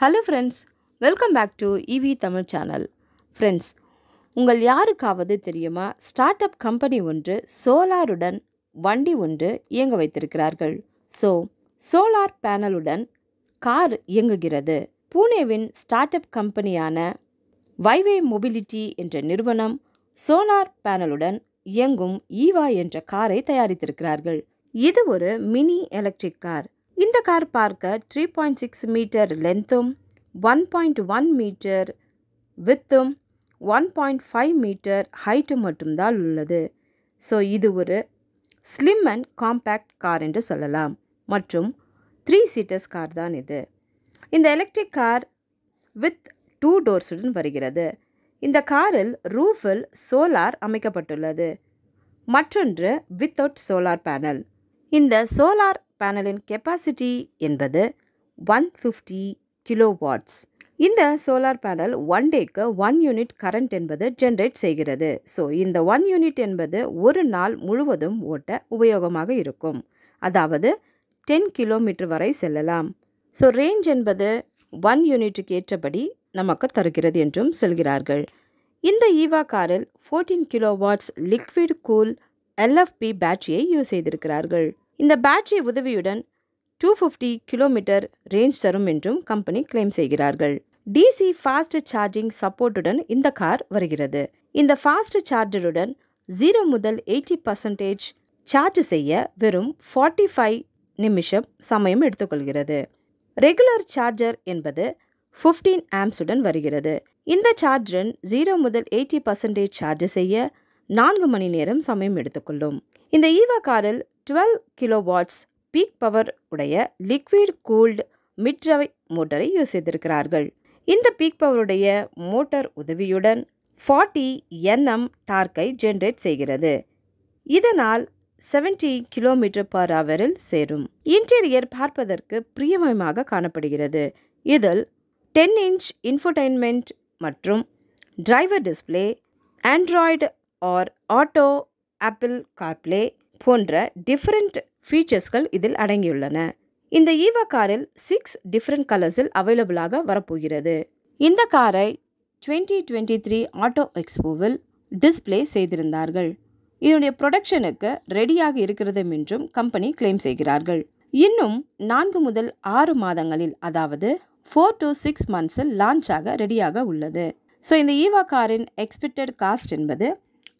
Hello friends welcome back to EV Tamil channel friends உங்கள் யாருக்காவது தெரியுமா? ஸ்டார்ட் அப் கம்பெனி ஒன்று சோலாருடன் வண்டி ஒன்று இயங்க வைத்திருக்கிறார்கள். ஸோ சோலார் பேனலுடன் கார் இயங்குகிறது. பூனேவின் ஸ்டார்ட் அப் கம்பெனியான வைவே மொபிலிட்டி என்ற நிறுவனம் சோலார் பேனலுடன் இயங்கும் ஈவா என்ற காரை தயாரித்திருக்கிறார்கள். இது ஒரு மினி எலக்ட்ரிக் கார் இந்த கார் பார்க்க த்ரீ பாயிண்ட் சிக்ஸ் மீட்டர் லென்த்தும் one point one metre வித்தும் one point five metre height மட்டும்தான் உள்ளது. ஸோ இது ஒரு ஸ்லிம் அண்ட் காம்பேக்ட் கார் என்று சொல்லலாம். மற்றும் த்ரீ சீட்டர்ஸ் கார் தான் இது. இந்த எலக்ட்ரிக் கார் வித் டூ டோர்ஸுடன் வருகிறது. இந்த காரில் ரூஃபில் சோலார் அமைக்கப்பட்டுள்ளது. மற்றொன்று வித்தவுட் சோலார் பேனல் இந்த சோலார் பேனலின் கெப்பாசிட்டி என்பது ஒன் ஃபிஃப்டி கிலோ வாட்ஸ். இந்த சோலார் பேனல் ஒன் டேக்கு ஒன் யூனிட் கரண்ட் என்பது ஜென்ரேட் செய்கிறது. ஸோ இந்த ஒன் யூனிட் என்பது ஒரு நாள் முழுவதும் ஓட்ட உபயோகமாக இருக்கும். அதாவது டென் கிலோமீட்டர் வரை செல்லலாம். ஸோ ரேஞ்ச் என்பது ஒன் யூனிட்டுக்கு ஏற்றபடி நமக்கு தருகிறது என்றும் சொல்கிறார்கள். இந்த ஈவா காரில் fourteen kilo watts liquid cool LFP பேட்டரியை யூஸ் செய்திருக்கிறார்கள். இந்த பேட்டரி உதவியுடன் டூ ஃபிஃப்டி கிலோமீட்டர் ரேஞ்ச் தரும் என்றும் கம்பெனி கிளைம் செய்கிறார்கள். டிசி ஃபாஸ்ட் சார்ஜிங் சப்போர்ட்டுடன் இந்த கார் வருகிறது. இந்த ஃபாஸ்ட் சார்ஜருடன் ஜீரோ முதல் எயிட்டி பர்சன்டேஜ் சார்ஜ் செய்ய வெறும் ஃபார்ட்டி ஃபைவ் நிமிஷம் சமயம் எடுத்துக்கொள்கிறது. ரெகுலர் சார்ஜர் என்பது ஃபிஃப்டீன் ஆம்ஸுடன் வருகிறது. இந்த சார்ஜரன் ஜீரோ முதல் எயிட்டி பர்சன்டேஜ் சார்ஜ் செய்ய நான்கு மணி நேரம் சமயம் எடுத்துக்கொள்ளும். இந்த ஈவா காரில் twelve kilo watts peak power உடைய லிக்விட் கூல்டு மிட்ரவை மோட்டரை யூஸ் செய்திருக்கிறார்கள். இந்த பீக் பவருடைய மோட்டார் உதவியுடன் ஃபார்ட்டி என்எம் டார்க்கை ஜென்ரேட் செய்கிறது. இதனால் செவன்டி கிலோமீட்டர் பர் ஹவரில் சேரும். இன்டீரியர் பார்ப்பதற்கு பிரியமயமாக காணப்படுகிறது. இதில் டென் இன்ச் இன்ஃபர்டைன்மெண்ட் மற்றும் driver display Android or auto Apple CarPlay போன்ற டிஃப்ரெண்ட் ஃபீச்சர்ஸ்கள் இதில் அடங்கியுள்ளன. இந்த ஈவா காரில் சிக்ஸ் டிஃப்ரெண்ட் கலர்ஸில் அவைலபிளாக வரப்போகிறது. இந்த காரை டுவெண்ட்டி டுவெண்ட்டி த்ரீ ஆட்டோ எக்ஸ்போவில் டிஸ்பிளே செய்திருந்தார்கள். இதனுடைய ப்ரொடக்ஷனுக்கு ரெடியாக இருக்கிறது என்றும் கம்பெனி கிளைம் செய்கிறார்கள். இன்னும் நான்கு முதல் ஆறு மாதங்களில் அதாவது ஃபோர் டு சிக்ஸ் மந்த்ஸில் லான்ச்சாக ரெடியாக உள்ளது. ஸோ இந்த ஈவா காரின் எக்ஸ்பெக்டட் காஸ்ட் என்பது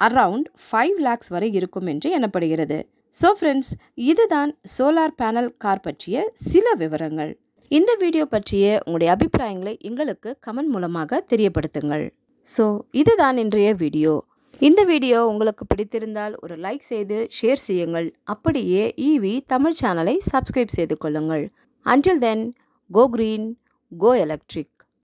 அரவுண்ட் ஃபைவ் லேக்ஸ் வரை இருக்கும் என்று எனப்படுகிறது ஸோ ஃப்ரெண்ட்ஸ் இதுதான் சோலார் பேனல் கார் பற்றிய சில விவரங்கள். இந்த வீடியோ பற்றிய உங்களுடைய அபிப்பிராயங்களை எங்களுக்கு கமெண்ட் மூலமாக தெரியப்படுத்துங்கள். ஸோ இதுதான் இன்றைய வீடியோ. இந்த வீடியோ உங்களுக்கு பிடித்திருந்தால் ஒரு லைக் செய்து ஷேர் செய்யுங்கள். அப்படியே ஈவி தமிழ் சேனலை சப்ஸ்கிரைப் செய்து கொள்ளுங்கள். Until then go green go electric